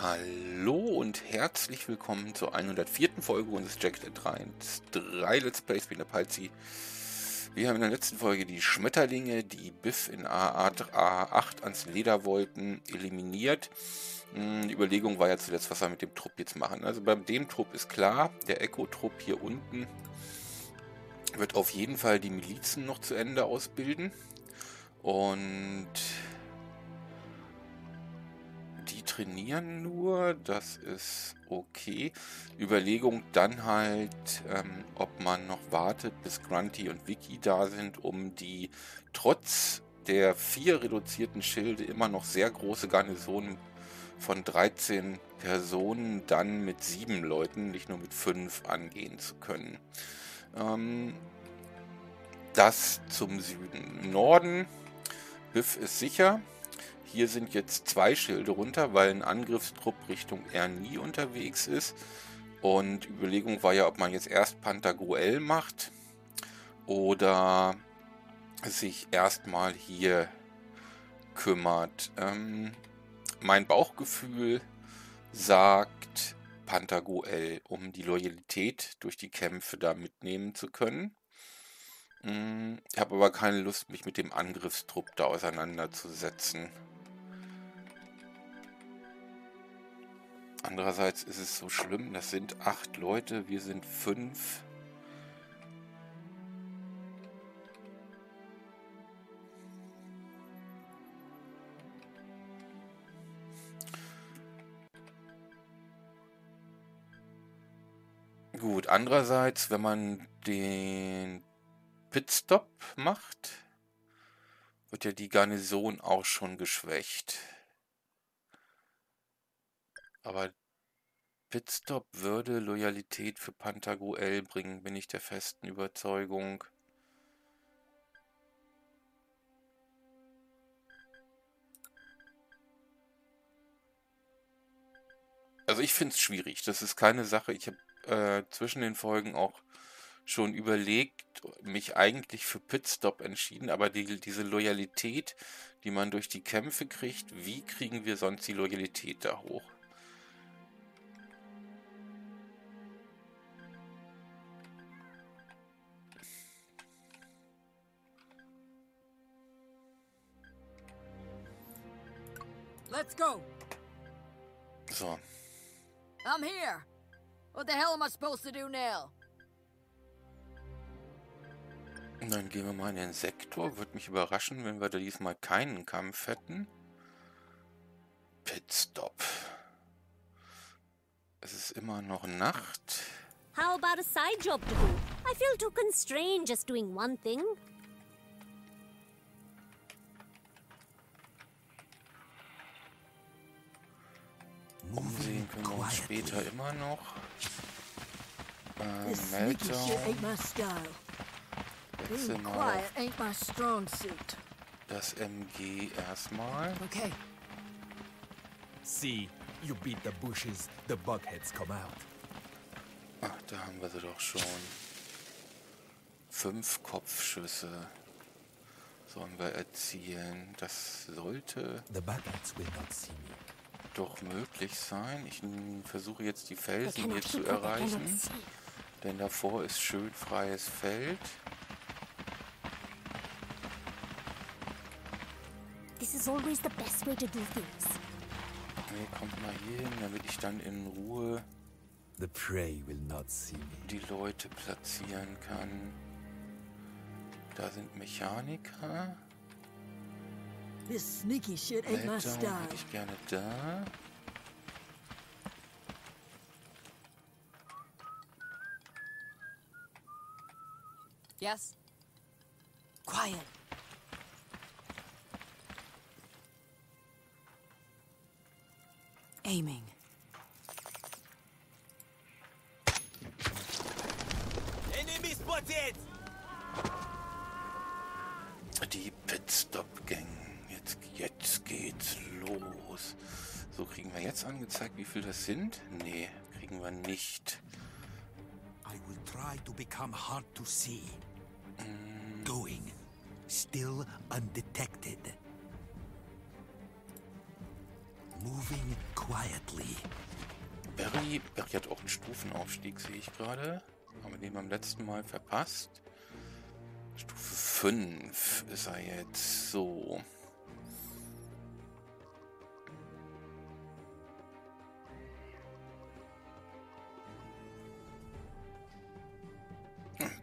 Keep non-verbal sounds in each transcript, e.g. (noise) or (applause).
Hallo und herzlich willkommen zur 104. Folge unseres Jack 3, 3 Let's Plays wie der Palzi. Wir haben in der letzten Folge die Schmetterlinge, die Biff in A8 ans Leder wollten, eliminiert. Hm, die Überlegung war ja zuletzt, was wir mit dem Trupp jetzt machen. Also bei dem Trupp ist klar, der Echo-Trupp hier unten wird auf jeden Fall die Milizen noch zu Ende ausbilden. Und trainieren nur, das ist okay. Überlegung dann halt, ähm, ob man noch wartet, bis Grunty und Vicky da sind, um die trotz der vier reduzierten Schilde immer noch sehr große Garnison von 13 Personen dann mit sieben Leuten, nicht nur mit fünf, angehen zu können. Ähm, das zum Süden. Im Norden, Biff ist sicher. Hier sind jetzt zwei Schilde runter, weil ein Angriffstrupp Richtung Ernie unterwegs ist. Und Überlegung war ja, ob man jetzt erst Pantagruel macht oder sich erstmal hier kümmert. Ähm, mein Bauchgefühl sagt Pantagruel, um die Loyalität durch die Kämpfe da mitnehmen zu können. Hm, ich habe aber keine Lust, mich mit dem Angriffstrupp da auseinanderzusetzen. Andererseits ist es so schlimm, das sind acht Leute, wir sind fünf. Gut, andererseits, wenn man den Pitstop macht, wird ja die Garnison auch schon geschwächt. Aber Pitstop würde Loyalität für Pantagruel bringen, bin ich der festen Überzeugung. Also ich finde es schwierig. Das ist keine Sache. Ich habe äh, zwischen den Folgen auch schon überlegt, mich eigentlich für Pitstop entschieden, aber die, diese Loyalität, die man durch die Kämpfe kriegt, wie kriegen wir sonst die Loyalität da hoch? Let's go. So. I'm here. What the hell am I supposed to do now? Und dann gehen wir mal in den Sektor. Würde mich überraschen, wenn wir da diesmal keinen Kampf hätten. Pitstop. Es ist immer noch Nacht. How about a side job to do? I feel too constrained just doing one thing. Umsehen können wir uns später immer noch. Äh, Meltdown. Wechsel mal das MG erstmal. Okay. See, you beat the bushes, the bugheads come out. Ach, da haben wir sie doch schon. Fünf Kopfschüsse sollen wir erzielen. Das sollte The bugheads will not see me. Doch möglich sein. Ich versuche jetzt die Felsen hier zu erreichen. Denn davor ist schön freies Feld. This is always the best way to do things. Nee, kommt mal hier hin, damit ich dann in Ruhe The prey will not see me. die Leute platzieren kann. Da sind Mechaniker. This sneaky shit ain't my Meltdown style. hätte ich gerne da. Yes? Quiet. Aiming. Angezeigt, wie viel das sind? Nee, kriegen wir nicht. I will try to become hard to see. Going. Still undetected. moving quietly. Barry, Barry hat auch einen Stufenaufstieg, sehe ich gerade. Haben wir den beim letzten Mal verpasst. Stufe 5 ist er jetzt so.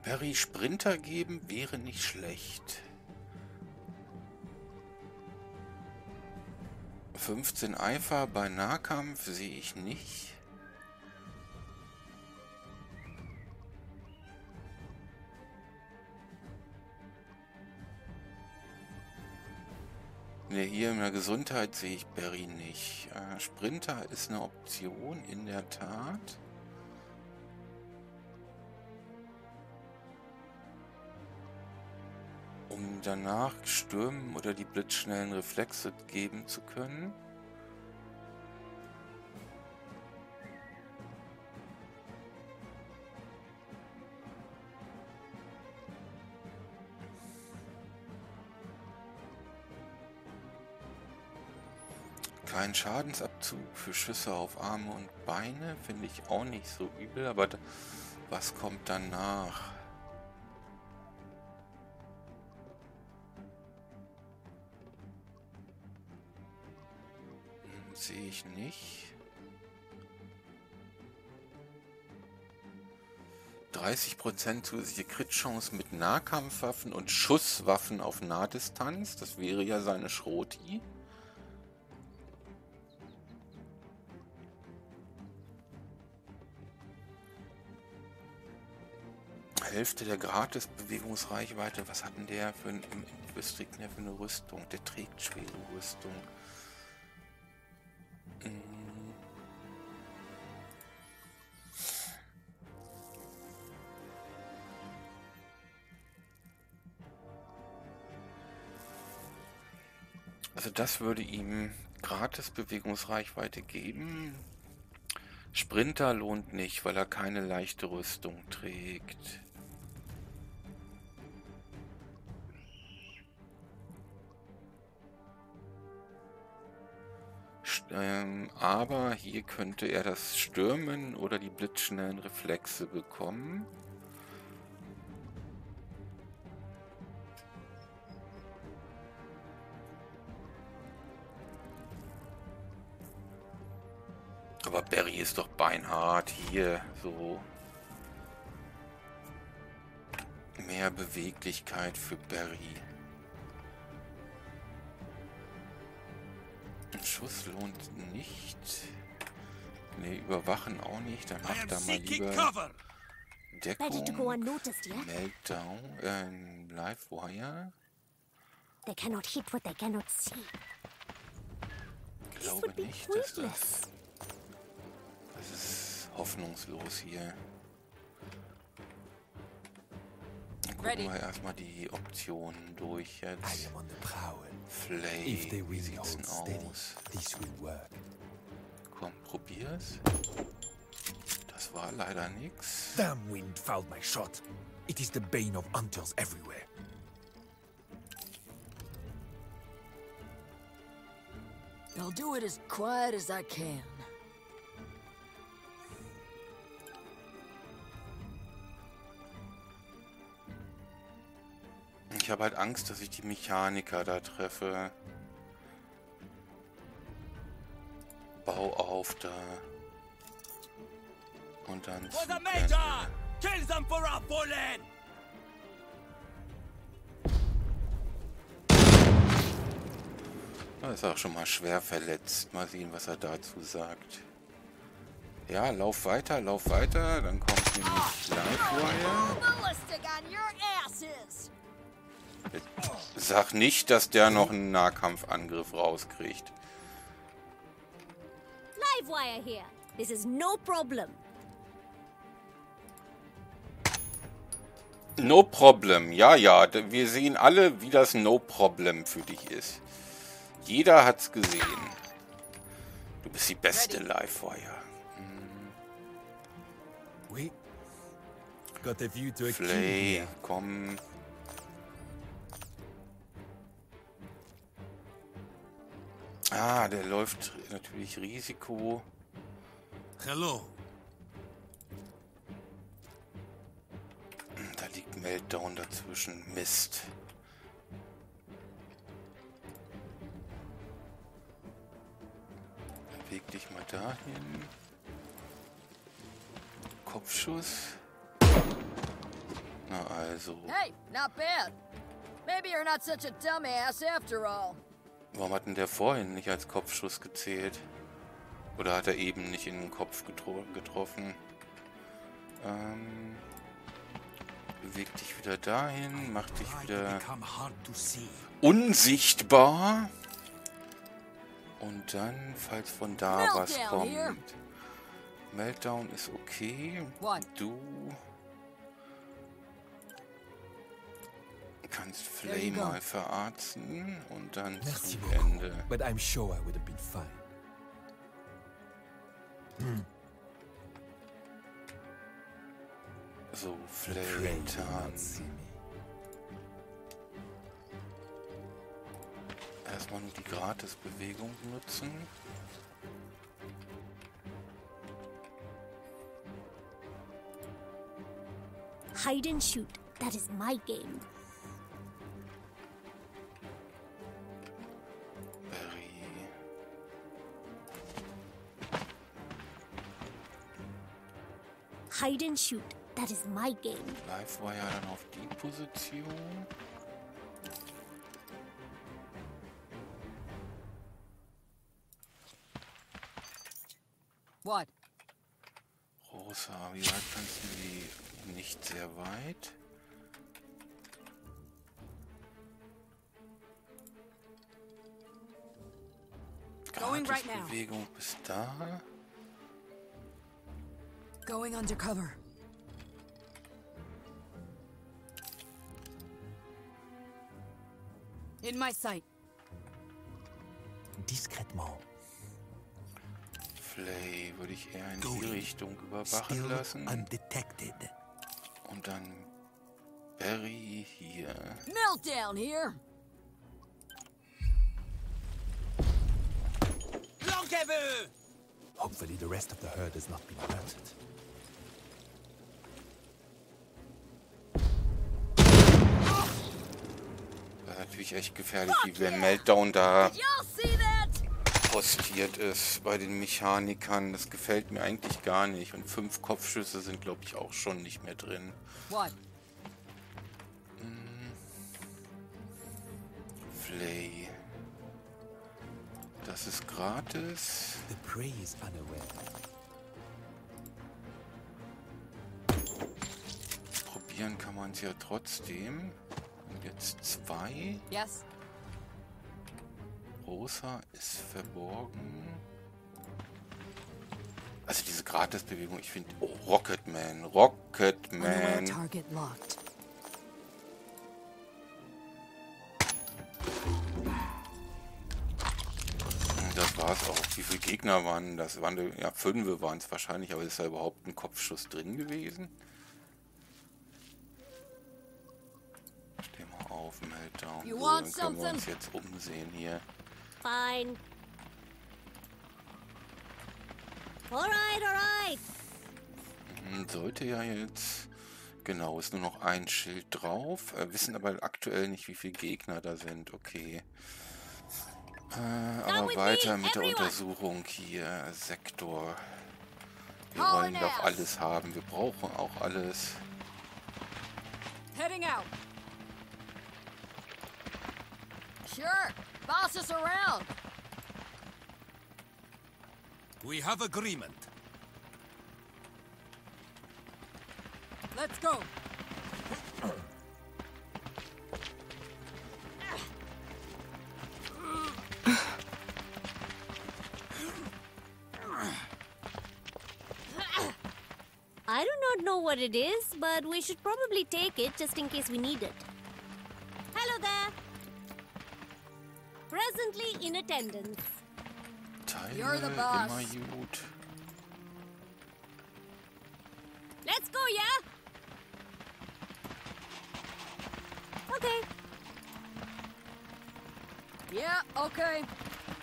Barry Sprinter geben wäre nicht schlecht. 15 Eifer bei Nahkampf sehe ich nicht. Ne, hier in der Gesundheit sehe ich Barry nicht. Äh, Sprinter ist eine Option, in der Tat. Um danach stürmen oder die blitzschnellen Reflexe geben zu können. Kein Schadensabzug für Schüsse auf Arme und Beine finde ich auch nicht so übel, aber was kommt danach? Ich nicht. 30% zusätzliche Crit-Chance mit Nahkampfwaffen und Schusswaffen auf Nahdistanz. Das wäre ja seine Schroti. Hälfte der Gratis-Bewegungsreichweite. Was hat denn der für, ein, was trägt der für eine Rüstung? Der trägt schwere Rüstung. Also das würde ihm gratis Bewegungsreichweite geben. Sprinter lohnt nicht, weil er keine leichte Rüstung trägt. Ähm, aber hier könnte er das Stürmen oder die blitzschnellen Reflexe bekommen. Aber Barry ist doch beinhart hier so. Mehr Beweglichkeit für Barry. Schuss lohnt nicht. Ne, überwachen auch nicht. Dann macht er mal lieber Deckung. Meltdown. Ähm, Live Wire. They cannot hit what they cannot see. Ich glaube nicht, dass das das ist hoffnungslos hier. Gucken wir erstmal die Optionen durch jetzt. Flay, wie sieht's denn aus? Komm, probier's. Das war leider nix. Damn wind fouled my shot. It is the bane of hunters everywhere. I'll do it as quiet as I can. Ich habe halt Angst, dass ich die Mechaniker da treffe. Bau auf da. Und dann Da ist auch schon mal schwer verletzt. Mal sehen, was er dazu sagt. Ja, lauf weiter, lauf weiter. Dann kommt nämlich Livewire. Sag nicht, dass der noch einen Nahkampfangriff rauskriegt. Livewire here. This is no problem. No problem. Ja, ja. Wir sehen alle, wie das No problem für dich ist. Jeder hat's gesehen. Du bist die beste Livewire. Wait. Got a view to a Flay, komm. Ah, der läuft natürlich Risiko. Hello. Da liegt Meltdown dazwischen. Mist. Beweg dich mal dahin. Kopfschuss. Na also. Hey, not bad. Maybe you're not such a dumbass after all. Warum hat denn der vorhin nicht als Kopfschuss gezählt? Oder hat er eben nicht in den Kopf getro getroffen? Ähm, beweg dich wieder dahin, mach dich wieder unsichtbar. Und dann, falls von da was kommt. here. Meltdown ist okay. What? Du kannst go. mal verarzen und dann Merci zum beaucoup. Ende. But I'm sure I would have been fine. So, Flame not see me. Erstmal nur die Gratis-Bewegung nutzen. Hide and shoot. That is my game. Hide and shoot. That is my game. Livewire dann auf die Position. What? Rosa, wie weit kannst du die? Nicht sehr weit. Going right now. Bewegung bis da. Going undercover. In my sight. Discrètement. Flay würde ich eher in die Going. Richtung überwachen Still lassen. undetected. Und dann Berry hier. Meltdown here. Hopefully the rest of the herd has not been alerted. Natürlich echt gefährlich, wie wenn Meltdown da Y'all see that? postiert ist bei den Mechanikern. Das gefällt mir eigentlich gar nicht. Und fünf Kopfschüsse sind, glaube ich, auch schon nicht mehr drin. What? Flay. Das ist gratis. The prey is unaware. Probieren kann man es ja trotzdem. Jetzt zwei. Yes? Rosa ist verborgen. Also diese Gratisbewegung, ich finde... Oh, Rocketman. Rocketman. target locked. Das war es auch. Wie viele Gegner waren das? Waren, ja, fünf waren es wahrscheinlich, aber ist da überhaupt ein Kopfschuss drin gewesen? Auf, Meltdown. So, dann können wir uns jetzt umsehen hier. Fine. Alright, alright. Hm, Sollte ja jetzt... Genau, ist nur noch ein Schild drauf. Äh, wissen aber aktuell nicht, wie viele Gegner da sind. Okay. Äh, aber weiter mit der. Untersuchung hier. Sektor. Wir wollen doch alles haben. Wir brauchen auch alles. Heading out. Sure. Boss us around. We have agreement. Let's go. I do not know what it is, but we should probably take it just in case we need it. Presently in attendance. Teile You're the uh, boss. immer gut. Let's go, yeah? Okay. Yeah, okay.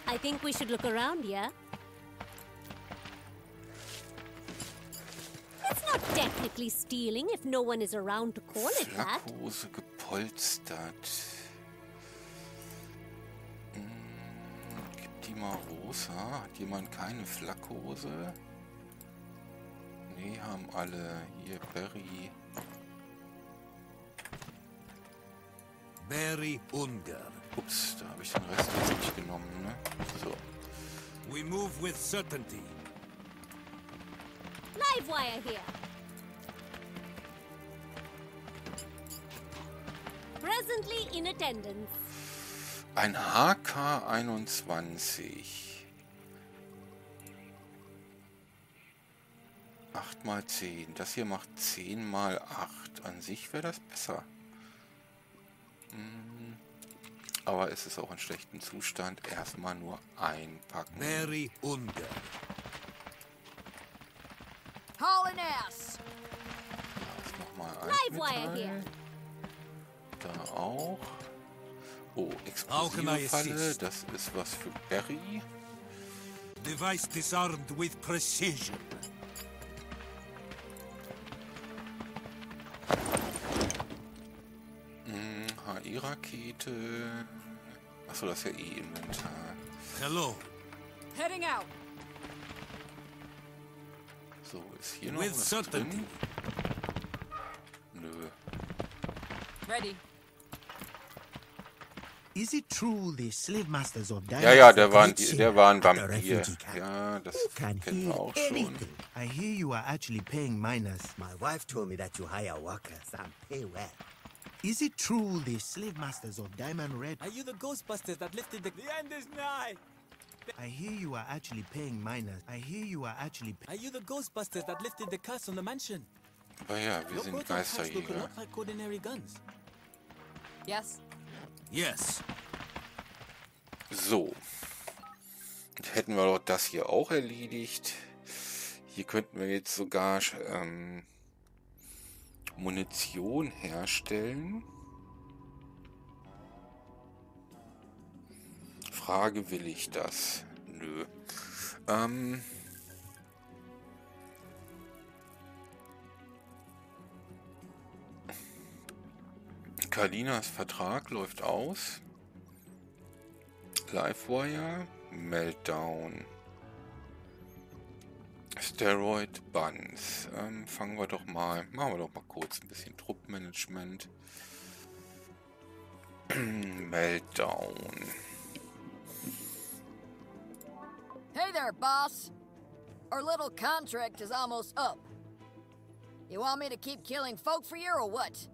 I think we should look around, yeah? It's not technically stealing if no one is around to call it that. Flackhose gepolstert. Rosa. Hat jemand keine Flackhose? Nee, haben alle. Hier, Berry. Very Unger. Ups, da habe ich den Rest jetzt nicht genommen, ne? So. We move with certainty. Livewire here. Presently in attendance. Ein HK21. 8 mal 10. Das hier macht 10 mal 8. An sich wäre das besser. Hm. Aber es ist auch in schlechtem Zustand. Erstmal nur einpacken. Hauling ass! Das nochmal ein. Da auch. Oh, Explosivfalle. assist? Das ist was für Barry. Device disarmed with precision. HI-Rakete. Achso, das ist ja eh Inventar. Hello. Heading out. So, ist hier noch With was certainty. drin? Nö. Ready. Is it true the slave masters of Ja, ja, Diamond der war, ein, der war ein Vampir. Ja, das kennen wir auch schon. I hear you are actually paying miners. My wife told me that you hire workers and pay well. Is it true the slave masters of Diamond Red? Are you the Ghostbusters that lifted the... The end is nigh! I hear you are actually paying miners. I hear you are actually. Are you the Ghostbusters that lifted the curse on the mansion? Aber ja, wir Your sind look Geisterjäger. lot like ordinary guns. Yes. Yes. So. Jetzt hätten wir doch das hier auch erledigt. Hier könnten wir jetzt sogar ähm, Munition herstellen. Frage, will ich das? Nö. Ähm, Kalinas Vertrag läuft aus. Livewire, Meltdown. Steroid Buns. Ähm, fangen wir doch mal, machen wir doch mal kurz ein bisschen Truppmanagement. (clears throat) Meltdown. Hey there, boss. Our little contract is almost up. You want me to keep killing folk for you or what?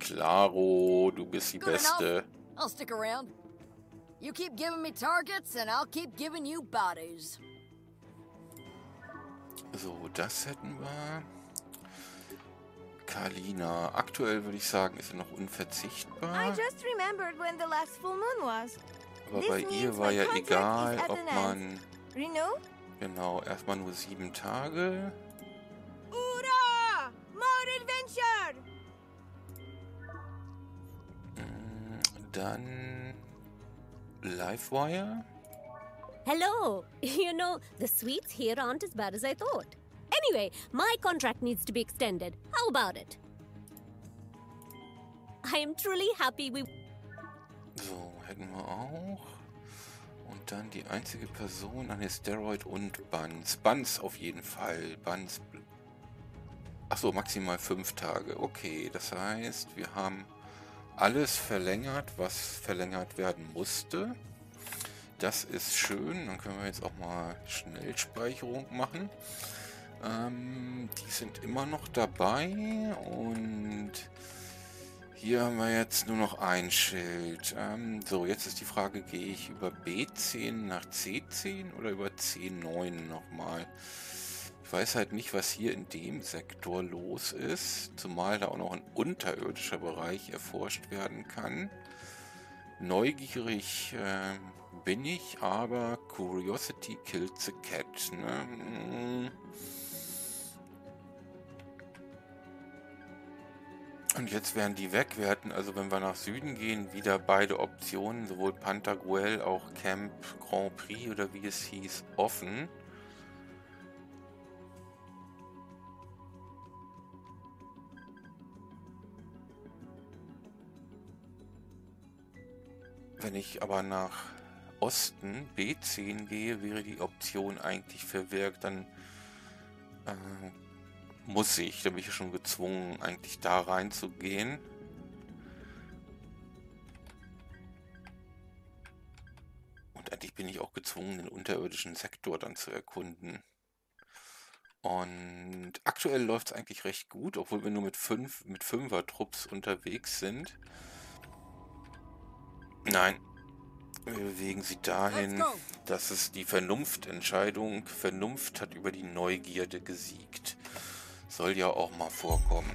Claro, du bist die Good Beste. enough. I'll stick around. You keep giving me targets, and I'll keep giving you bodies. So, das hätten wir. Kalina. Aktuell würde ich sagen, ist sie noch I unverzichtbar. just remembered when the last full moon was. Aber bei ihr war ja egal, ob man. Genau, erstmal nur sieben Tage. Ura! More adventure! Dann. Livewire. Hello. (laughs) You know, the sweets here aren't as bad as I thought. Anyway, my contract needs to be extended. How about it? I am truly happy we. So, hätten wir auch. Und dann die einzige Person an der Steroid und Buns. Buns auf jeden Fall. Buns. Achso, maximal fünf Tage. Okay, das heißt, wir haben alles verlängert, was verlängert werden musste. Das ist schön. Dann können wir jetzt auch mal Schnellspeicherung machen. Ähm, die sind immer noch dabei und hier haben wir jetzt nur noch ein Schild. Ähm, so, jetzt ist die Frage, gehe ich über B10 nach C10 oder über C9 nochmal? Ich weiß halt nicht, was hier in dem Sektor los ist, zumal da auch noch ein unterirdischer Bereich erforscht werden kann. Neugierig äh, bin ich, aber Curiosity killed the cat. Ne? Und jetzt wären die weg. Wir hatten also, wenn wir nach Süden gehen, wieder beide Optionen, sowohl Pantagruel, auch Camp Grand Prix oder wie es hieß, offen. Wenn ich aber nach Osten B10 gehe, wäre die Option eigentlich verwirkt. Dann äh, muss ich, da bin ich schon gezwungen, eigentlich da reinzugehen. Und eigentlich bin ich auch gezwungen, den unterirdischen Sektor dann zu erkunden. Und aktuell läuft es eigentlich recht gut, obwohl wir nur mit fünf mit Fünfer-Trupps unterwegs sind. Nein. Wir bewegen sie dahin, dass es die Vernunftentscheidung, Vernunft hat über die Neugierde gesiegt. Soll ja auch mal vorkommen.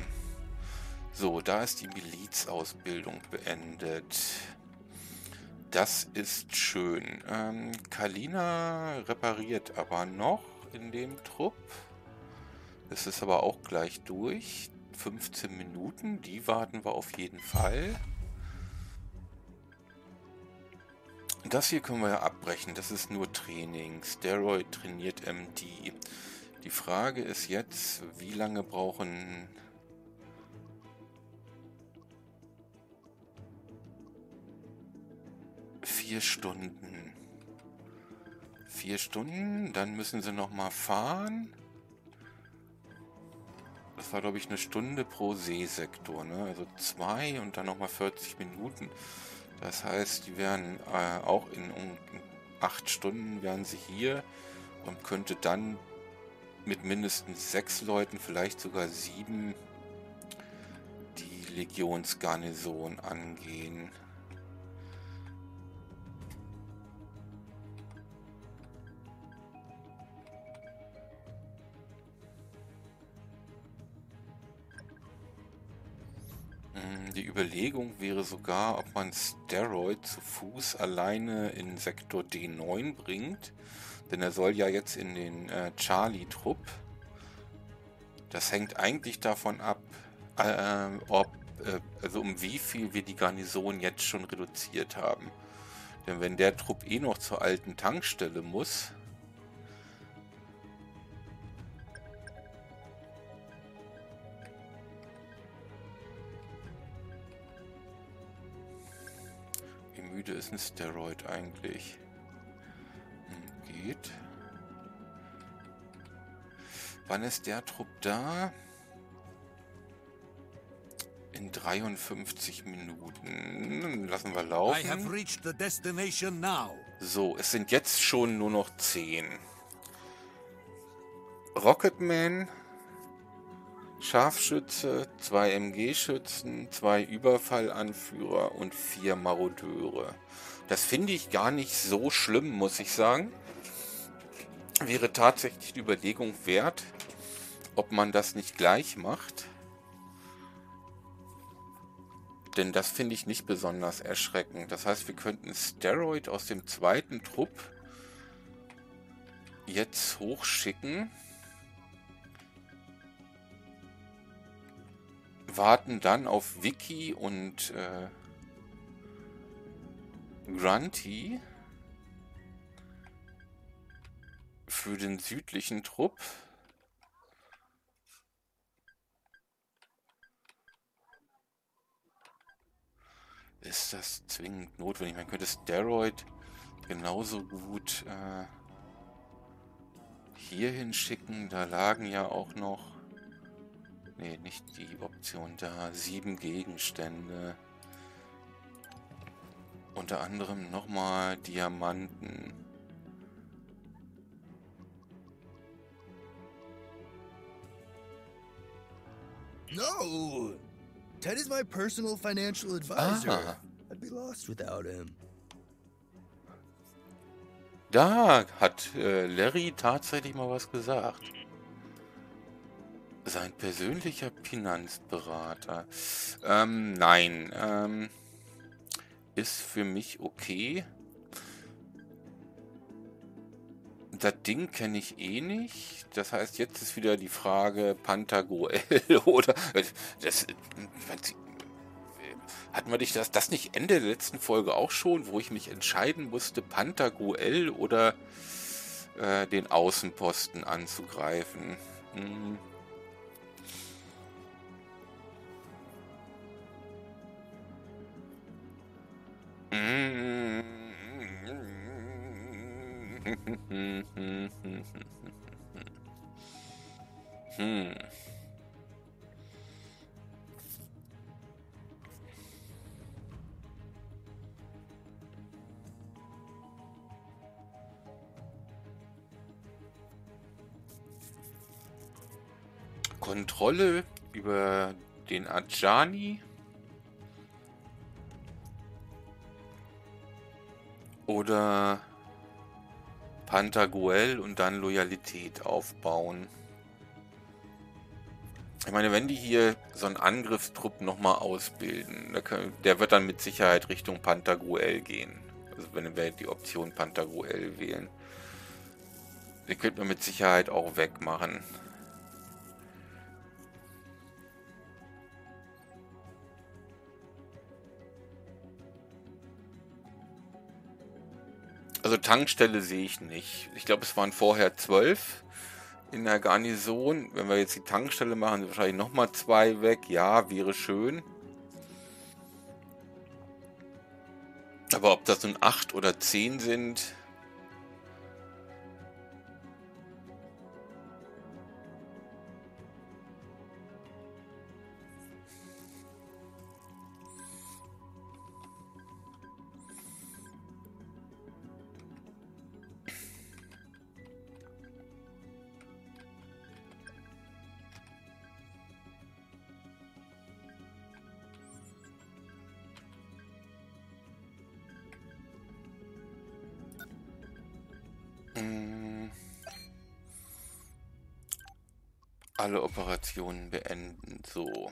So, da ist die Milizausbildung beendet. Das ist schön. Ähm, Kalina repariert aber noch in dem Trupp. Das ist aber auch gleich durch. 15 Minuten, die warten wir auf jeden Fall. Das hier können wir ja abbrechen. Das ist nur Training. Steroid trainiert MD. Die Frage ist jetzt, wie lange brauchen... Vier Stunden. Vier Stunden, dann müssen sie nochmal fahren. Das war, glaube ich, eine Stunde pro Seesektor, ne? Also zwei und dann nochmal 40 Minuten. Das heißt, die wären äh, auch in um, acht Stunden wären sie hier und könnte dann mit mindestens sechs Leuten, vielleicht sogar sieben, die Legionsgarnison angehen. Überlegung wäre sogar, ob man Steroid zu Fuß alleine in Sektor D9 bringt. Denn er soll ja jetzt in den äh, Charlie-Trupp. Das hängt eigentlich davon ab, äh, ob, äh, also um wie viel wir die Garnison jetzt schon reduziert haben. Denn wenn der Trupp eh noch zur alten Tankstelle muss, müde ist ein Steroid eigentlich? Hm, geht. Wann ist der Trupp da? In 53 Minuten. Lassen wir laufen. I have reached the destination now. So, es sind jetzt schon nur noch 10. Rocketman, Scharfschütze, zwei MG-Schützen, zwei Überfallanführer und vier Marodeure. Das finde ich gar nicht so schlimm, muss ich sagen. Wäre tatsächlich die Überlegung wert, ob man das nicht gleich macht. Denn das finde ich nicht besonders erschreckend. Das heißt, wir könnten Steroid aus dem zweiten Trupp jetzt hochschicken. Warten dann auf Vicky und äh, Grunty für den südlichen Trupp. Ist das zwingend notwendig? Man könnte Steroid genauso gut äh, hier hinschicken. Da lagen ja auch noch... Ne, nicht die Option da. Sieben Gegenstände. Unter anderem nochmal Diamanten. No! Ted is my personal financial advisor. Ah. I'd be lost without him. Da hat äh, Larry tatsächlich mal was gesagt. Sein persönlicher Finanzberater. Ähm, nein. Ähm, ist für mich okay. das Ding kenne ich eh nicht. Das heißt, jetzt ist wieder die Frage Pantagruel (laughs) oder... Das, hatten wir dich das, das nicht Ende der letzten Folge auch schon, wo ich mich entscheiden musste, Pantagruel oder äh, den Außenposten anzugreifen? Hm. Hm. Kontrolle über den Adjani oder Pantagruel und dann Loyalität aufbauen. Ich meine, wenn die hier so einen Angriffstrupp nochmal ausbilden, der wird dann mit Sicherheit Richtung Pantagruel gehen. Also wenn wir die Option Pantagruel wählen. Den könnte man mit Sicherheit auch wegmachen. Also Tankstelle sehe ich nicht. Ich glaube, es waren vorher zwölf in der Garnison. Wenn wir jetzt die Tankstelle machen, sind wahrscheinlich nochmal zwei weg. Ja, wäre schön. Aber ob das nun acht oder zehn sind, alle Operationen beenden. So.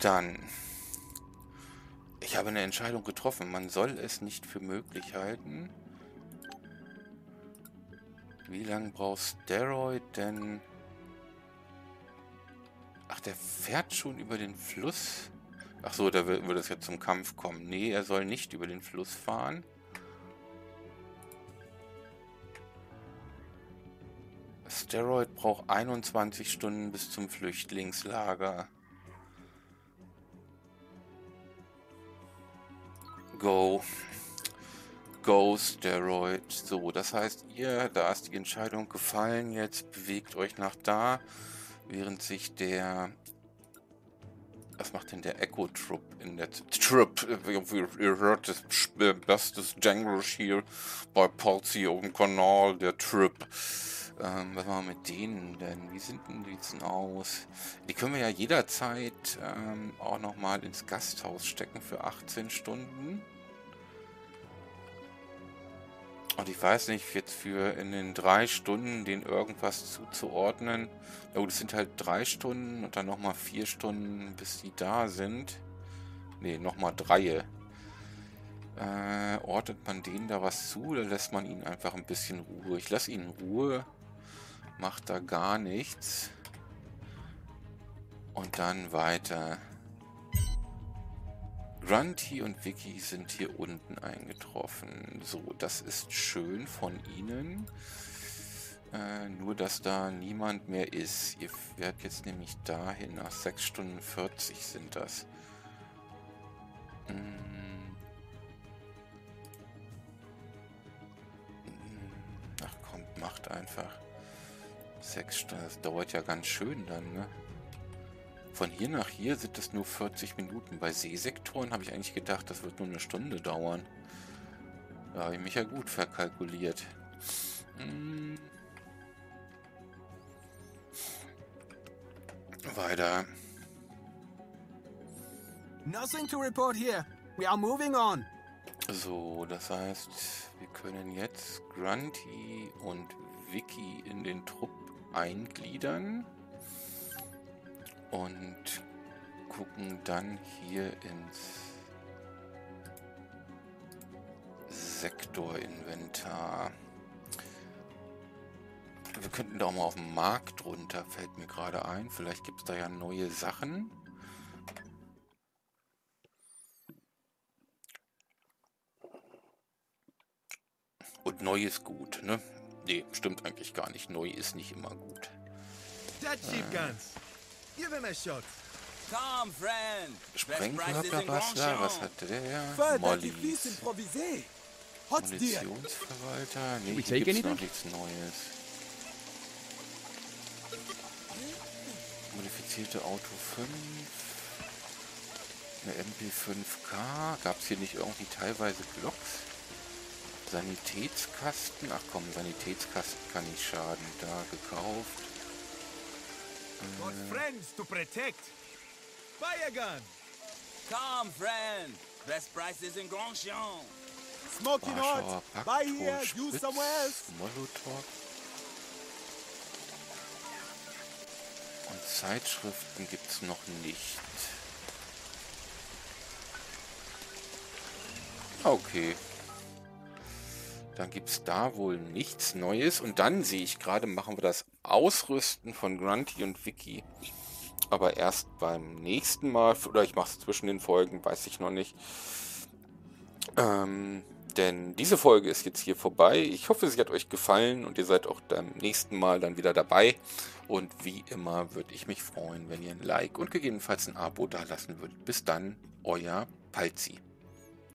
Dann. Ich habe eine Entscheidung getroffen. Man soll es nicht für möglich halten. Wie lange braucht Steroid denn... Ach, der fährt schon über den Fluss. Ach so, da würde es jetzt zum Kampf kommen. Nee, er soll nicht über den Fluss fahren. Steroid braucht 21 Stunden bis zum Flüchtlingslager. Go. Go, Steroid. So, das heißt, ihr, da ist die Entscheidung gefallen. Jetzt bewegt euch nach da, während sich der was macht denn der Echo Troop in der Troop? Ihr hört das bestes Janglish hier bei Palsy auf dem Kanal, der Troop. Ähm, was machen wir mit denen denn? Wie sind denn die denn aus? Die können wir ja jederzeit ähm, auch nochmal ins Gasthaus stecken für 18 Stunden. Und ich weiß nicht, jetzt für in den drei Stunden den irgendwas zuzuordnen. Ja gut, es sind halt drei Stunden und dann nochmal vier Stunden, bis die da sind. Ne, nochmal drei. Äh, ordnet man denen da was zu oder lässt man ihnen einfach ein bisschen Ruhe? Ich lasse ihnen Ruhe. Macht da gar nichts. Und dann weiter. Grunty und Vicky sind hier unten eingetroffen. So, das ist schön von ihnen. Äh, nur, dass da niemand mehr ist. Ihr werdet jetzt nämlich dahin. Nach 6 Stunden 40 sind das. Hm. Ach kommt, macht einfach. 6 Stunden, das dauert ja ganz schön dann, ne? Von hier nach hier sind es nur 40 Minuten. Bei Seesektoren habe ich eigentlich gedacht, das wird nur eine Stunde dauern. Da habe ich mich ja gut verkalkuliert. Hm. Weiter. Nothing to report here. We are moving on. So, das heißt, wir können jetzt Grunty und Vicky in den Trupp eingliedern. Und gucken dann hier ins Sektorinventar. Wir könnten da auch mal auf den Markt runter, fällt mir gerade ein. Vielleicht gibt es da ja neue Sachen. Und neu ist gut, ne? Nee, stimmt eigentlich gar nicht. Neu ist nicht immer gut. That cheap guns. Give him a shot. Come, friend. Sprengkörperwasser, was hatte der? Molly. Munitionsverwalter. Nee, hier gibt's noch nichts Neues. Modifizierte Auto 5. Eine MP5K. Gab es hier nicht irgendwie teilweise Blocks? Sanitätskasten. Ach komm, Sanitätskasten kann nicht schaden. Da gekauft. Got friends to protect. Buy a gun. Come, friend. Best prices in Grandchamp. Smoking Warschauer hot. Buy here, use somewhere else. Molotow. Und Zeitschriften gibt es noch nicht. Okay. Dann gibt es da wohl nichts Neues. Und dann sehe ich gerade, machen wir das Ausrüsten von Grunty und Vicky. Aber erst beim nächsten Mal. Oder ich mache es zwischen den Folgen, weiß ich noch nicht. Ähm, denn diese Folge ist jetzt hier vorbei. Ich hoffe, sie hat euch gefallen und ihr seid auch beim nächsten Mal dann wieder dabei. Und wie immer würde ich mich freuen, wenn ihr ein Like und gegebenenfalls ein Abo da lassen würdet. Bis dann, euer Palzi.